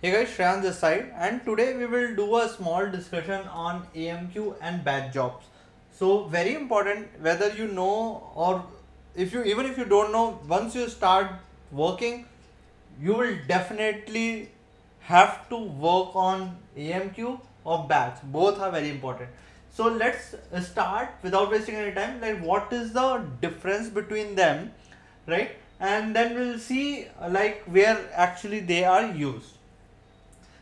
Hey guys, Shreyansh this side and today we will do a small discussion on AMQ and batch jobs. So very important whether you know or if you even if you don't know once you start working you will definitely have to work on AMQ or batch both are very important. So let's start without wasting any time like what is the difference between them right and then we'll see like where actually they are used.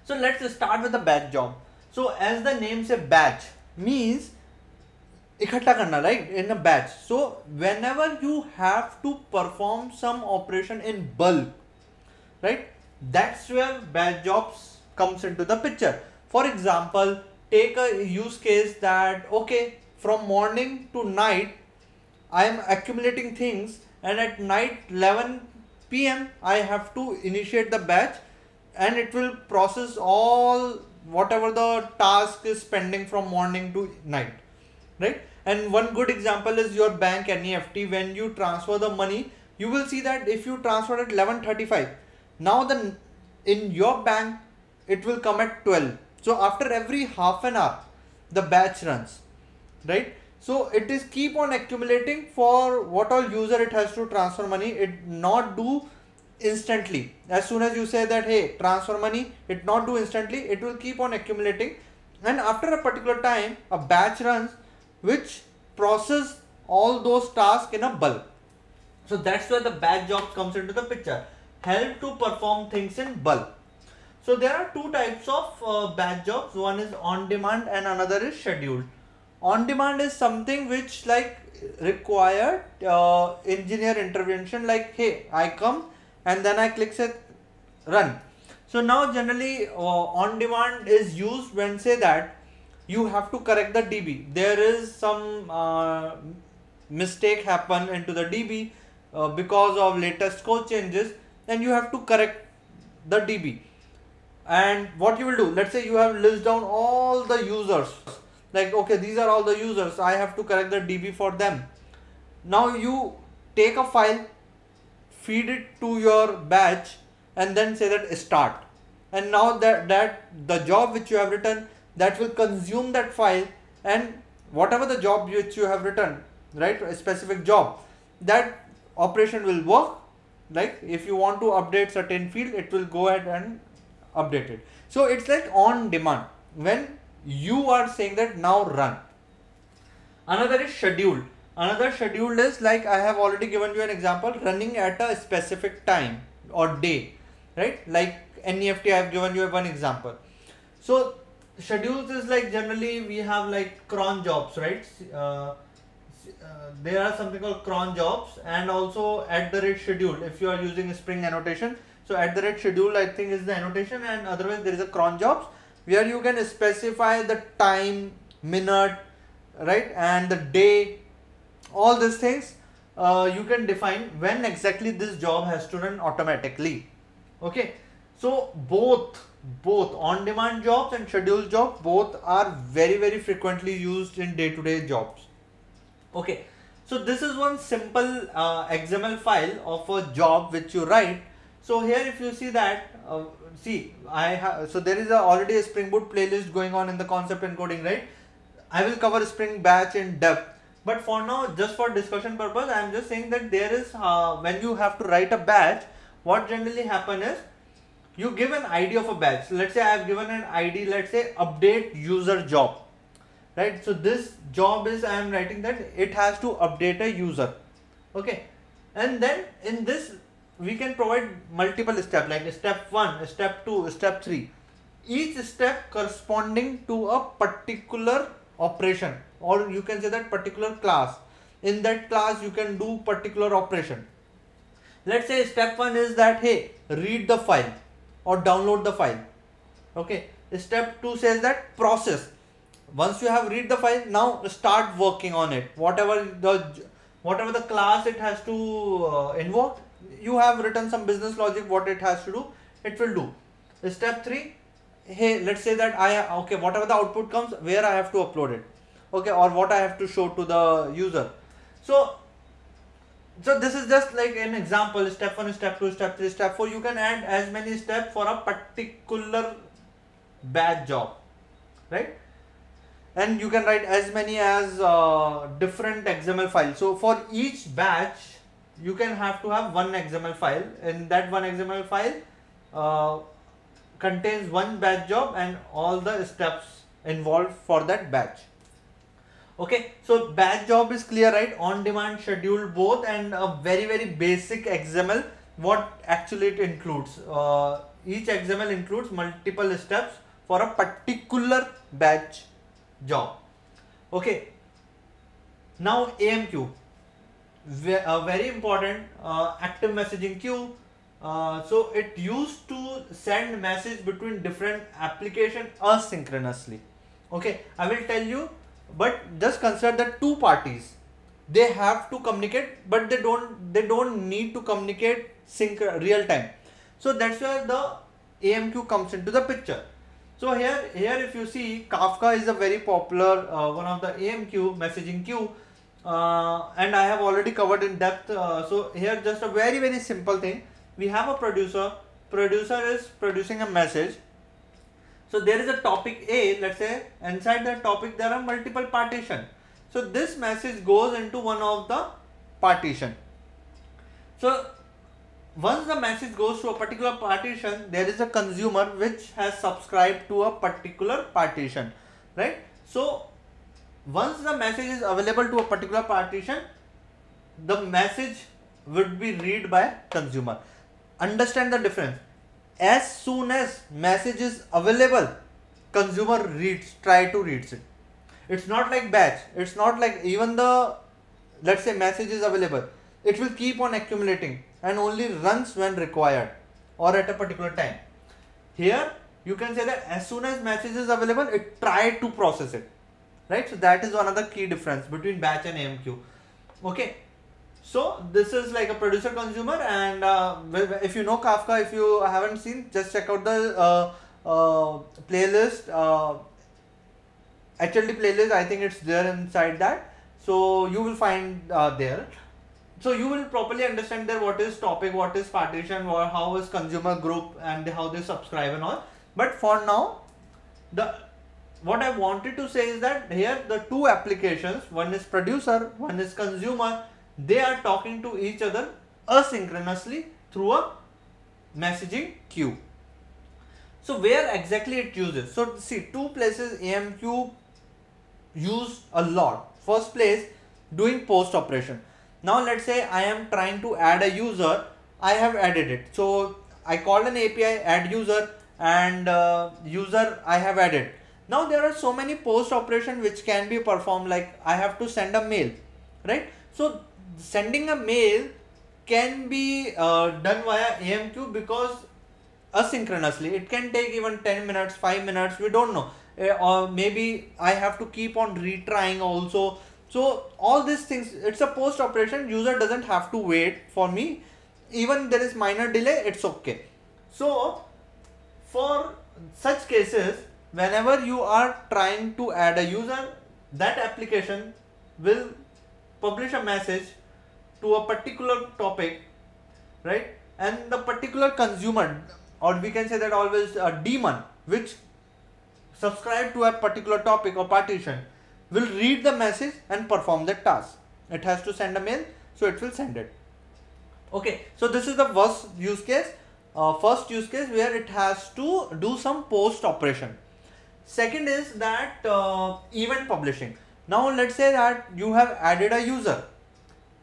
So let's start with the batch job. So as the name say batch means इकट्ठा करना right in a batch. So whenever you have to perform some operation in bulk, right? That's where batch jobs comes into the picture. For example, take a use case that okay from morning to night I am accumulating things and at night 11 pm I have to initiate the batch and it will process all whatever the task is pending from morning to night right? And one good example is your bank neft when you transfer the money you will see that if you transfer at 11:35 now then in your bank it will come at 12 so after every half an hour the batch runs right? So it is keep on accumulating for what all user it has to transfer money. It not do instantly. As soon as you say that hey transfer money it not do instantly it will keep on accumulating. And after a particular time a batch runs which process all those tasks in a bulk. So that's where the batch jobs comes into the picture. Help to perform things in bulk. So there are two types of uh, batch jobs. One is on demand and another is scheduled. On demand is something which like required uh, engineer intervention like hey i come and then I click say run. So now generally uh, on demand is used when say that you have to correct the DB. There is some uh, mistake happen into the DB uh, because of latest code changes and you have to correct the DB. And what you will do, let's say you have list down all the users like okay these are all the users I have to correct the DB for them. Now you take a file feed it to your batch and then say that start. And now that that the job which you have written that will consume that file and whatever the job which you have written right a specific job that operation will work. Like if you want to update certain field it will go ahead and update it. So it's like on demand. When you are saying that now run. Another is scheduled Another schedule is like I have already given you an example running at a specific time or day, right? Like NEFT I have given you one example. So schedules is like generally we have like cron jobs, right? Uh, uh, there are something called cron jobs and also at the rate schedule if you are using spring annotation. So at the rate schedule I think is the annotation and otherwise there is a cron jobs where you can specify the time, minute, right and the day all these things uh, you can define when exactly this job has to run automatically. Okay? So both both on demand jobs and scheduled jobs both are very very frequently used in day to day jobs. Okay? So this is one simple uh, xml file of a job which you write. So here if you see that uh, see i have so there is a, already a spring boot playlist going on in the concept and coding right? I will cover spring batch in depth but for now just for discussion purpose i am just saying that there is uh, when you have to write a batch what generally happen is you give an id of a batch. So let's say i have given an id let's say update user job. Right? So this job is i am writing that it has to update a user. Okay? And then in this we can provide multiple step like step 1 step 2 step 3 each step corresponding to a particular operation or you can say that particular class. In that class you can do particular operation. Let's say step one is that hey read the file or download the file. Okay. Step two says that process. Once you have read the file now start working on it. Whatever the whatever the class it has to uh, invoke you have written some business logic what it has to do it will do. Step three hey let's say that i okay whatever the output comes where i have to upload it okay or what I have to show to the user. So so this is just like an example step 1 step 2 step 3 step 4 you can add as many steps for a particular batch job right? And you can write as many as uh, different xml files. So for each batch you can have to have one xml file. And that one xml file uh, contains one batch job and all the steps involved for that batch okay so batch job is clear right? On demand schedule both and a very very basic xml what actually it includes. Uh, each xml includes multiple steps for a particular batch job. Okay now amq a very important uh, active messaging queue. Uh, so it used to send message between different application asynchronously. Okay i will tell you but just consider that two parties they have to communicate but they don't they don't need to communicate sync real time so that's where the amq comes into the picture so here here if you see kafka is a very popular uh, one of the amq messaging queue uh, and I have already covered in depth. Uh, so here just a very very simple thing. We have a producer. Producer is producing a message. So there is a topic A, let's say inside that topic there are multiple partition. So this message goes into one of the partition. So once the message goes to a particular partition, there is a consumer which has subscribed to a particular partition, right? So once the message is available to a particular partition the message would be read by consumer understand the difference as soon as message is available consumer reads try to reads it. It's not like batch. It's not like even the let's say message is available it will keep on accumulating and only runs when required or at a particular time. Here you can say that as soon as message is available it try to process it. Right? So that is one of the key difference between batch and amq okay so this is like a producer consumer and uh, if you know kafka if you haven't seen just check out the uh, uh, playlist hld uh, playlist. I think it's there inside that. So you will find uh, there. So you will properly understand there what is topic what is partition or how is consumer group and how they subscribe and all. But for now the what I wanted to say is that here the two applications, one is producer, one is consumer, they are talking to each other asynchronously through a messaging queue. So where exactly it uses? So see two places AMQ use a lot. First place doing post operation. Now let's say I am trying to add a user. I have added it. So I called an API add user and uh, user I have added now there are so many post operation which can be performed like I have to send a mail, right? So sending a mail can be uh, done via AMQ because asynchronously. It can take even 10 minutes 5 minutes we don't know. Uh, or maybe i have to keep on retrying also. So all these things it's a post operation user doesn't have to wait for me. Even there is minor delay it's okay. So for such cases whenever you are trying to add a user that application will publish a message to a particular topic right? And the particular consumer or we can say that always a demon which subscribe to a particular topic or partition will read the message and perform the task. It has to send a mail so it will send it. Okay so this is the first use case uh, first use case where it has to do some post operation Second is that uh, event publishing. Now let's say that you have added a user.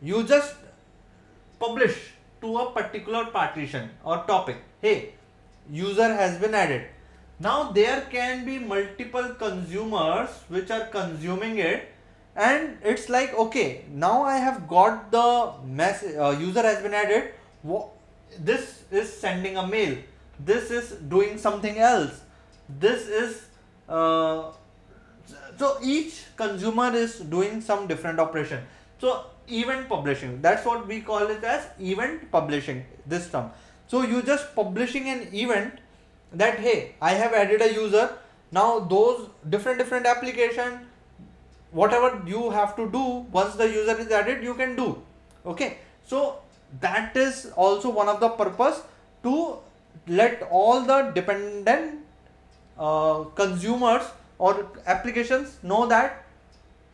You just publish to a particular partition or topic. Hey, user has been added. Now there can be multiple consumers which are consuming it and it's like okay now I have got the message uh, user has been added this is sending a mail this is doing something else this is uh, so each consumer is doing some different operation. So event publishing. That's what we call it as event publishing this term. So you just publishing an event that hey i have added a user. Now those different different application whatever you have to do once the user is added you can do. Okay? So that is also one of the purpose to let all the dependent uh, consumers or applications know that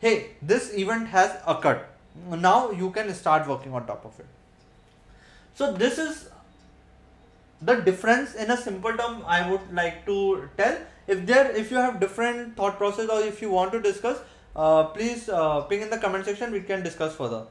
hey this event has occurred. Now you can start working on top of it. So this is the difference. In a simple term i would like to tell if there if you have different thought process or if you want to discuss uh, please uh, ping in the comment section. We can discuss further